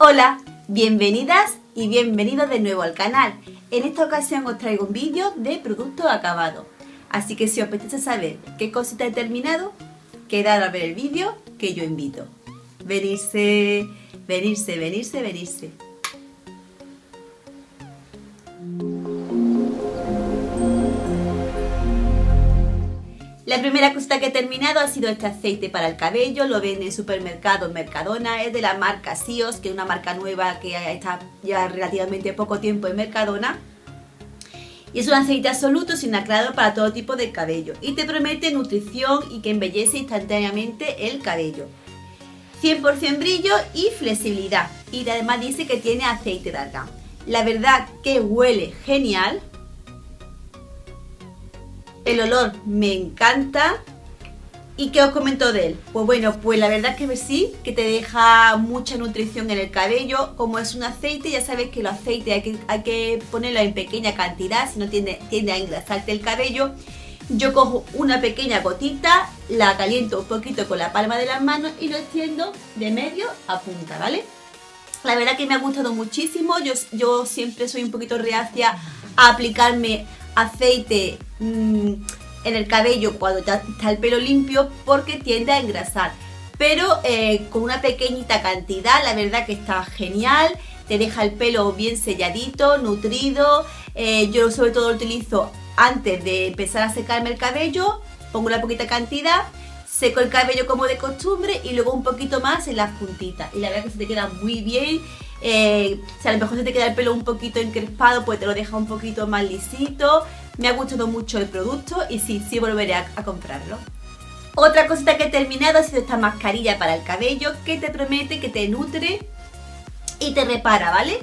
Hola, bienvenidas y bienvenidos de nuevo al canal. En esta ocasión os traigo un vídeo de producto acabado. Así que si os apetece saber qué cosita he terminado, quedad a ver el vídeo que yo invito. Venirse, venirse, venirse, venirse. La primera cosita que he terminado ha sido este aceite para el cabello, lo ven en supermercado Mercadona, es de la marca Sios, que es una marca nueva que está ya relativamente poco tiempo en Mercadona. Y es un aceite absoluto sin aclarado para todo tipo de cabello y te promete nutrición y que embellece instantáneamente el cabello. 100% brillo y flexibilidad y además dice que tiene aceite de argán. La verdad que huele genial, el olor me encanta. ¿Y qué os comento de él? Pues bueno, pues la verdad es que sí, que te deja mucha nutrición en el cabello. Como es un aceite, ya sabes que los aceites hay que, hay que ponerlo en pequeña cantidad, si no tiende, tiende a engrasarte el cabello. Yo cojo una pequeña gotita, la caliento un poquito con la palma de las manos y lo extiendo de medio a punta, ¿vale? La verdad que me ha gustado muchísimo, yo, yo siempre soy un poquito reacia a aplicarme aceite mm, en el cabello cuando está, el pelo limpio porque tiende a engrasar. Pero eh, con una pequeñita cantidad, la verdad que está genial. Te deja el pelo bien selladito, nutrido. Eh, yo sobre todo lo utilizo antes de empezar a secarme el cabello. Pongo una poquita cantidad, seco el cabello como de costumbre y luego un poquito más en las puntitas. Y la verdad que se te queda muy bien eh, si a lo mejor se te queda el pelo un poquito encrespado, pues te lo deja un poquito más lisito. Me ha gustado mucho el producto y sí, sí volveré a, comprarlo. Otra cosita que he terminado ha sido esta mascarilla para el cabello que te promete que te nutre y te repara, ¿vale?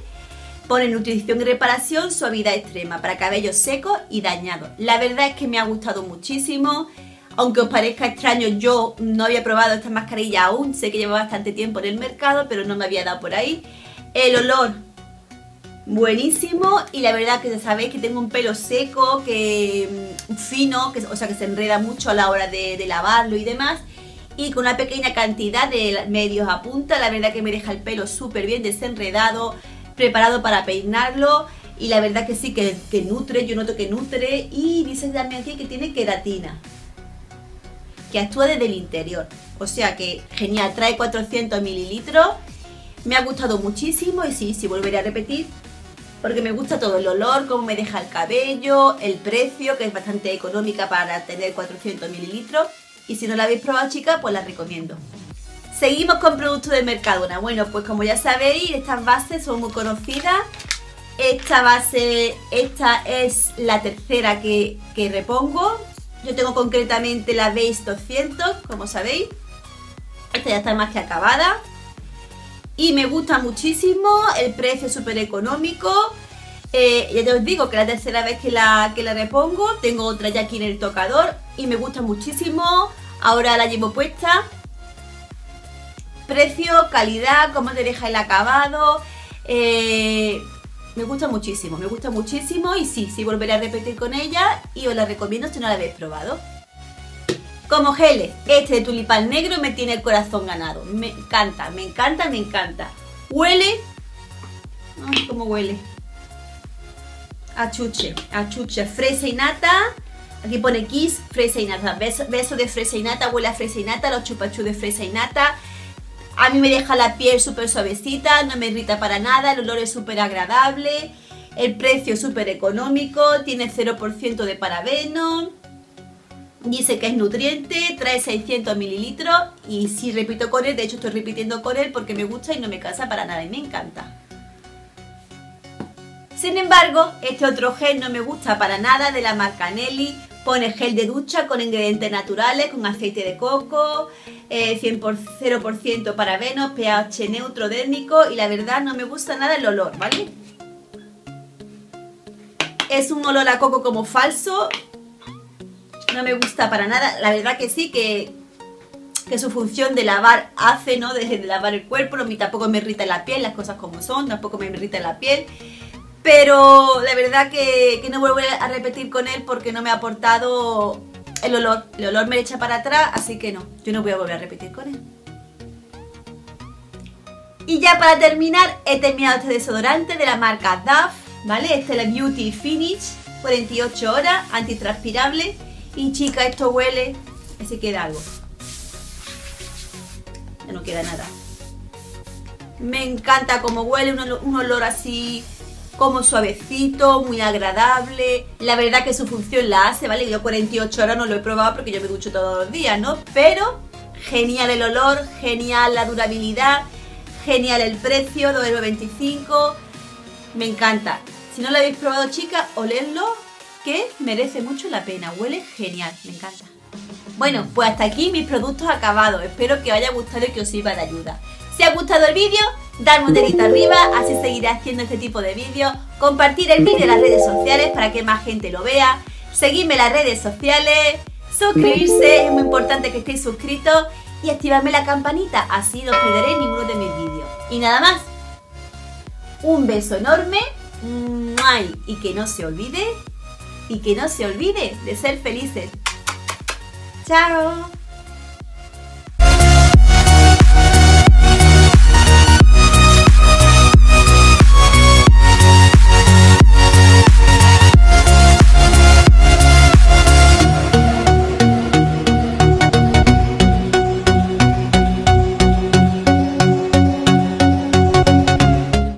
Pone nutrición y reparación, suavidad extrema para cabello seco y dañado. La verdad es que me ha gustado muchísimo. Aunque os parezca extraño, yo no había probado esta mascarilla aún. Sé que lleva bastante tiempo en el mercado, pero no me había dado por ahí. El olor, buenísimo. Y la verdad que ya sabéis que tengo un pelo seco, que mm, fino, que, o sea que se enreda mucho a la hora de, lavarlo y demás. Y con una pequeña cantidad de medios a punta, la verdad que me deja el pelo súper bien desenredado, preparado para peinarlo. Y la verdad que sí, que, nutre, yo noto que nutre. Y dice también aquí que tiene queratina, que actúa desde el interior. O sea que genial, trae 400 mililitros me ha gustado muchísimo y sí, sí volveré a repetir porque me gusta todo el olor, cómo me deja el cabello, el precio, que es bastante económica para tener 400 mililitros. Y si no la habéis probado, chicas, pues la recomiendo. Seguimos con productos de Mercadona. Bueno, pues como ya sabéis, estas bases son muy conocidas. Esta base, esta es la tercera que, que repongo. Yo tengo concretamente la Base 200, como sabéis. Esta ya está más que acabada y me gusta muchísimo, el precio es súper económico. Eh, ya os digo que la tercera vez que la, que la repongo, tengo otra ya aquí en el tocador y me gusta muchísimo. Ahora la llevo puesta. Precio, calidad, cómo te deja el acabado. Eh, me gusta muchísimo, me gusta muchísimo y sí, sí volveré a repetir con ella y os la recomiendo si no la habéis probado. Como geles, este de tulipán negro me tiene el corazón ganado. Me encanta, me encanta, me encanta. Huele... Ay, cómo huele. Achuche, achuche, fresa y nata. Aquí pone kiss, fresa y nata. Beso, de fresa y nata, huele a fresa y nata, los chupachú de fresa y nata. A mí me deja la piel súper suavecita, no me irrita para nada, el olor es súper agradable. El precio es súper económico, tiene 0% de parabeno. Dice que es nutriente, trae 600 mililitros y si repito con él, de hecho estoy repitiendo con él porque me gusta y no me cansa para nada y me encanta. Sin embargo, este otro gel no me gusta para nada de la marca Nelly. Pone gel de ducha con ingredientes naturales, con aceite de coco, eh, 0% parabenos, pH neutro dérmico y la verdad no me gusta nada el olor, ¿vale? Es un olor a coco como falso, no me gusta para nada. La verdad que sí, que, que su función de lavar hace, ¿no? De, lavar el cuerpo, no, tampoco me irrita la piel, las cosas como son, tampoco me irrita la piel. Pero la verdad que, no vuelvo a repetir con él porque no me ha aportado el olor. El olor me echa para atrás, así que no, yo no voy a volver a repetir con él. Y ya para terminar, he terminado este desodorante de la marca Dove, ¿vale? Este es la Beauty Finish, 48 horas, antitranspirable. Y chica, esto huele, se queda algo. Ya no queda nada. Me encanta cómo huele, un olor, así como suavecito, muy agradable. La verdad que su función la hace, ¿vale? Yo 48 horas no lo he probado porque yo me ducho todos los días, ¿no? Pero genial el olor, genial la durabilidad, genial el precio, 2,25€. Me encanta. Si no lo habéis probado, chicas, oledlo, que merece mucho la pena. Huele genial, me encanta. Bueno, pues hasta aquí mis productos acabados. Espero que os haya gustado y que os sirva de ayuda. Si ha gustado el vídeo, dadme un dedito arriba, así seguiré haciendo este tipo de vídeos. Compartir el vídeo en las redes sociales para que más gente lo vea. Seguidme en las redes sociales. Suscribirse, es muy importante que estéis suscritos. Y activarme la campanita, así no os perderéis ninguno de mis vídeos. Y nada más. Un beso enorme. Y que no se olvide. Y que no se olvide de ser felices. Chao.